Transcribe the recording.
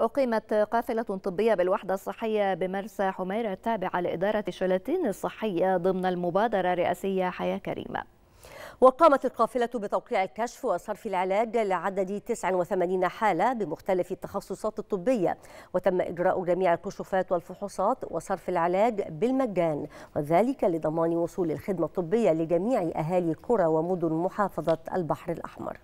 أقيمت قافلة طبية بالوحدة الصحية بمرسى حميرة التابعة لإدارة الشلاتين الصحية ضمن المبادرة الرئاسية حياة كريمة. وقامت القافلة بتوقيع الكشف وصرف العلاج لعدد 89 حالة بمختلف التخصصات الطبية وتم إجراء جميع الكشوفات والفحوصات وصرف العلاج بالمجان وذلك لضمان وصول الخدمة الطبية لجميع أهالي قرى ومدن محافظة البحر الأحمر.